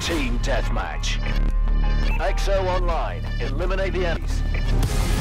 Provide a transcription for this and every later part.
Team Deathmatch. Exo Online. Eliminate the enemies.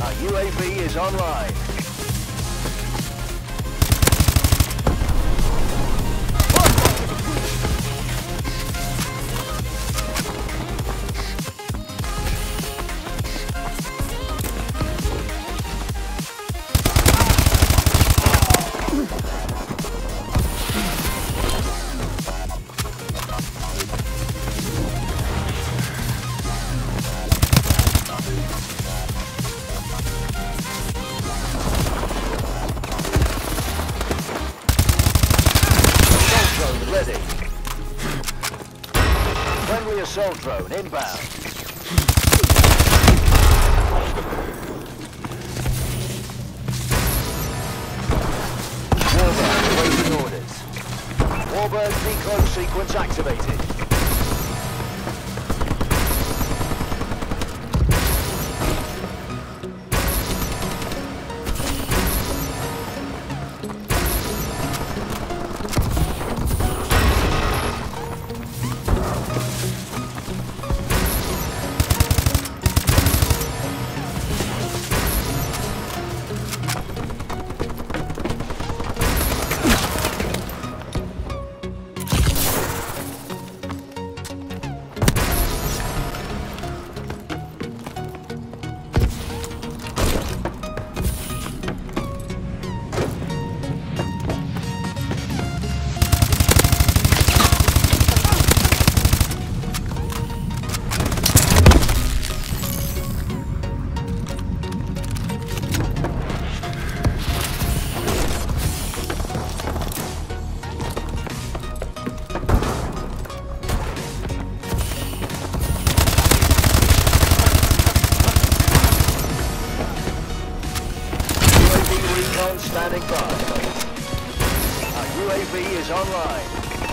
Our UAV is online. Assault drone inbound. Warbird awaiting orders. Warbird decode sequence activated.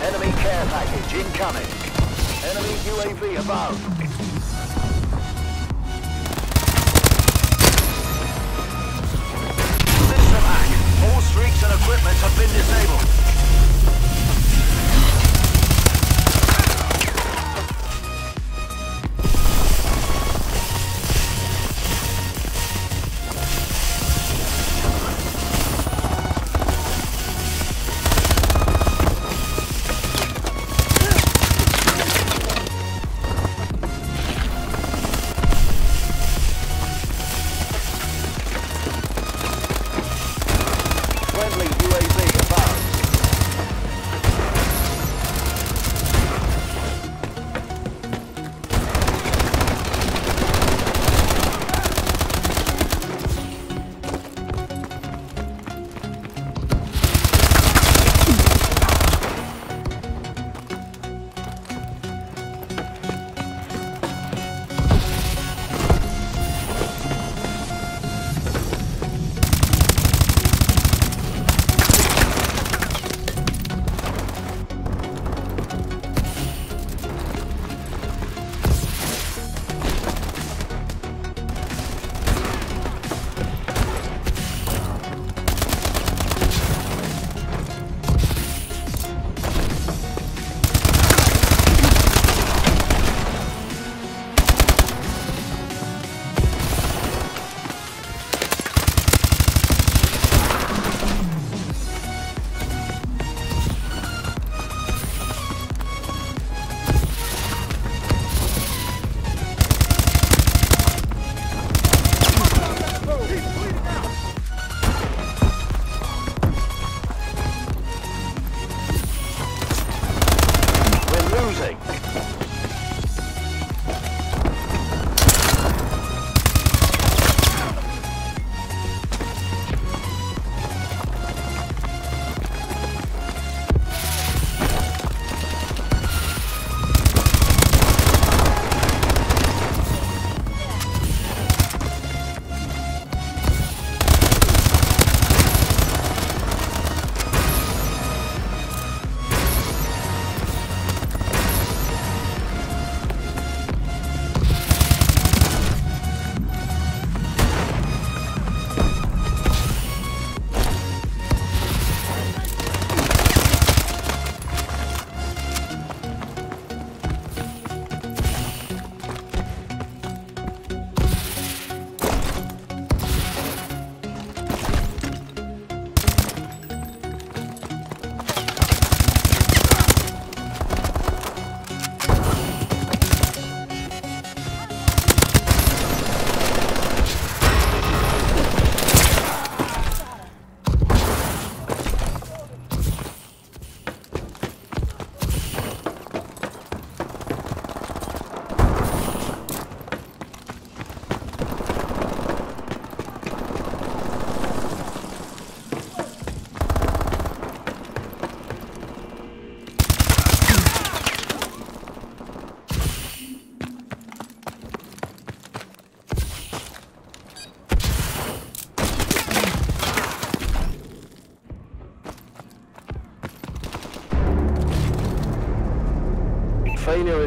Enemy care package incoming. Enemy UAV above. System hack. All streaks and equipment have been disabled.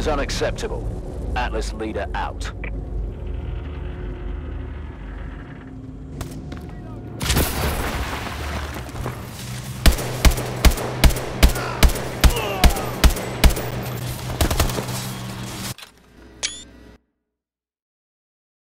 Is unacceptable. Atlas leader out.